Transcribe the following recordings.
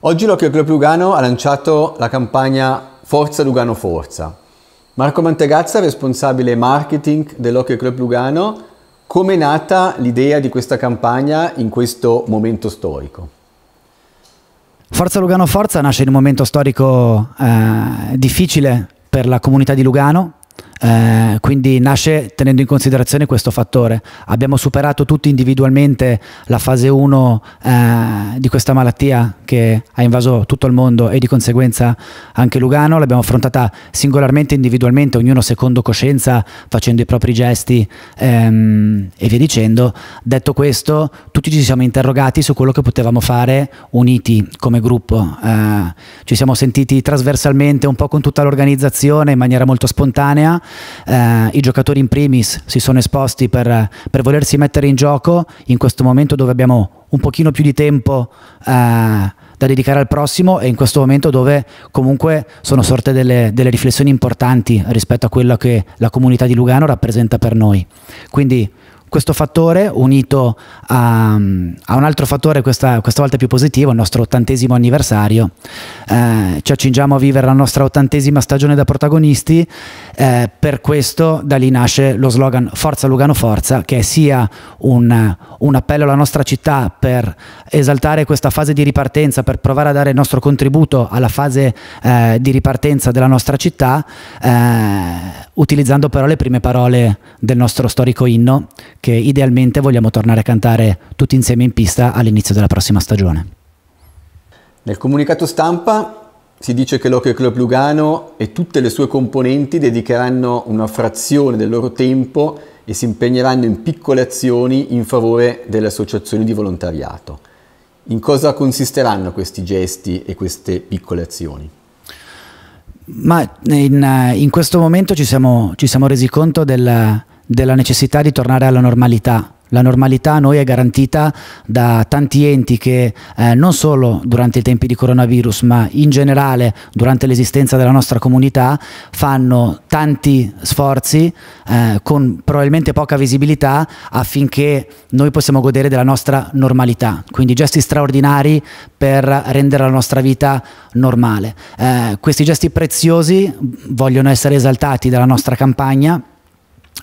Oggi l'Occhio Club Lugano ha lanciato la campagna Forza Lugano Forza. Marco Mantegazza, responsabile marketing dell'Occhio Club Lugano, come è nata l'idea di questa campagna in questo momento storico? Forza Lugano Forza nasce in un momento storico eh, difficile per la comunità di Lugano, eh, quindi nasce tenendo in considerazione questo fattore. Abbiamo superato tutti individualmente la fase 1 eh, di questa malattia che ha invaso tutto il mondo e di conseguenza anche Lugano, l'abbiamo affrontata singolarmente, individualmente, ognuno secondo coscienza, facendo i propri gesti ehm, e via dicendo. Detto questo, tutti ci siamo interrogati su quello che potevamo fare uniti come gruppo. Eh, ci siamo sentiti trasversalmente un po' con tutta l'organizzazione in maniera molto spontanea eh, i giocatori in primis si sono esposti per, per, volersi mettere in gioco in questo momento dove abbiamo un pochino più di tempo eh, da dedicare al prossimo e in questo momento dove comunque sono sorte delle, delle riflessioni importanti rispetto a quello che la comunità di Lugano rappresenta per noi. Quindi questo fattore unito a, a un altro fattore questa, questa, volta più positivo, il nostro ottantesimo anniversario. Eh, ci accingiamo a vivere la nostra ottantesima stagione da protagonisti, eh, per questo da lì nasce lo slogan Forza Lugano Forza, che è sia un, un, appello alla nostra città per esaltare questa fase di ripartenza, per provare a dare il nostro contributo alla fase eh, di ripartenza della nostra città, eh, utilizzando però le prime parole del nostro storico inno che idealmente vogliamo tornare a cantare tutti insieme in pista all'inizio della prossima stagione. Nel comunicato stampa si dice che l'Hockey Club Lugano e tutte le sue componenti dedicheranno una frazione del loro tempo e si impegneranno in piccole azioni in favore delle associazioni di volontariato. In cosa consisteranno questi gesti e queste piccole azioni? Ma in, in questo momento ci siamo, ci siamo resi conto del, della necessità di tornare alla normalità la normalità a noi è garantita da tanti enti che eh, non solo durante i tempi di coronavirus, ma in generale durante l'esistenza della nostra comunità fanno tanti sforzi eh, con probabilmente poca visibilità affinché noi possiamo godere della nostra normalità. Quindi gesti straordinari per rendere la nostra vita normale. Eh, questi gesti preziosi vogliono essere esaltati dalla nostra campagna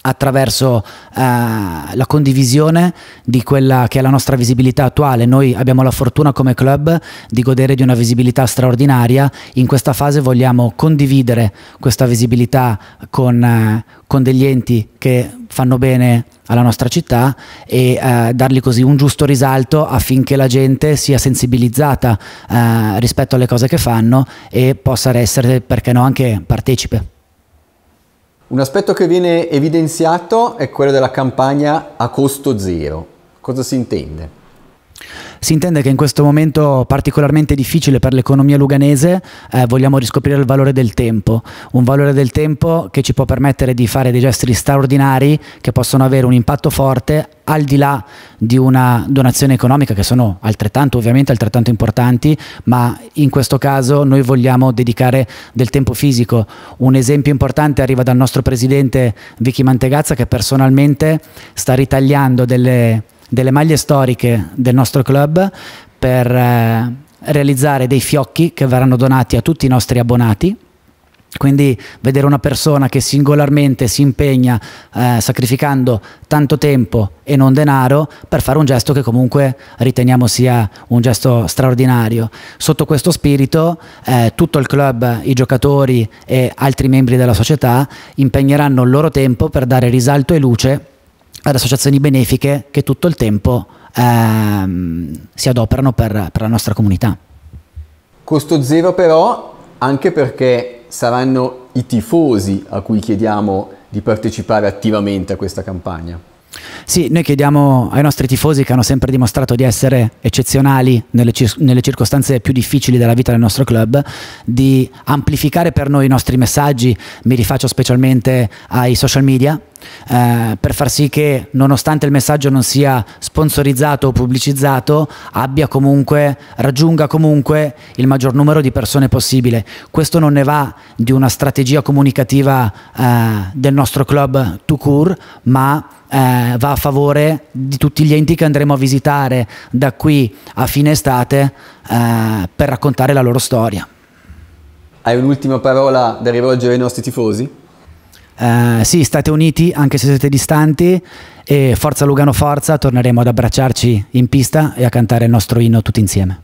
attraverso eh, la condivisione di quella che è la nostra visibilità attuale. Noi abbiamo la fortuna come club di godere di una visibilità straordinaria. In questa fase vogliamo condividere questa visibilità con, eh, con degli enti che fanno bene alla nostra città e eh, dargli così un giusto risalto affinché la gente sia sensibilizzata eh, rispetto alle cose che fanno e possa essere, perché no, anche partecipe. Un aspetto che viene evidenziato è quello della campagna a costo zero. Cosa si intende? Si intende che in questo momento particolarmente difficile per l'economia luganese eh, vogliamo riscoprire il valore del tempo, un valore del tempo che ci può permettere di fare dei gesti straordinari che possono avere un impatto forte al di là di una donazione economica che sono altrettanto ovviamente altrettanto importanti ma in questo caso noi vogliamo dedicare del tempo fisico. Un esempio importante arriva dal nostro presidente Vicky Mantegazza che personalmente sta ritagliando delle delle maglie storiche del nostro club per eh, realizzare dei fiocchi che verranno donati a tutti i nostri abbonati. Quindi vedere una persona che singolarmente si impegna eh, sacrificando tanto tempo e non denaro per fare un gesto che comunque riteniamo sia un gesto straordinario. Sotto questo spirito eh, tutto il club, i giocatori e altri membri della società impegneranno il loro tempo per dare risalto e luce ad associazioni benefiche che tutto il tempo ehm, si adoperano per, per la nostra comunità. Costo zero però anche perché saranno i tifosi a cui chiediamo di partecipare attivamente a questa campagna. Sì, noi chiediamo ai nostri tifosi che hanno sempre dimostrato di essere eccezionali nelle, nelle, circostanze più difficili della vita del nostro club, di amplificare per noi i nostri messaggi, mi rifaccio specialmente ai social media, eh, per far sì che nonostante il messaggio non sia sponsorizzato o pubblicizzato abbia comunque, raggiunga comunque il maggior numero di persone possibile. Questo non ne va di una strategia comunicativa eh, del nostro club Tucur, ma eh, va a favore di tutti gli enti che andremo a visitare da qui a fine estate eh, per raccontare la loro storia. Hai un'ultima parola da rivolgere ai nostri tifosi? Uh, sì, state uniti anche se siete distanti e forza Lugano forza, torneremo ad abbracciarci in pista e a cantare il nostro inno tutti insieme.